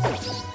Let's go.